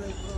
Assalamualaikum.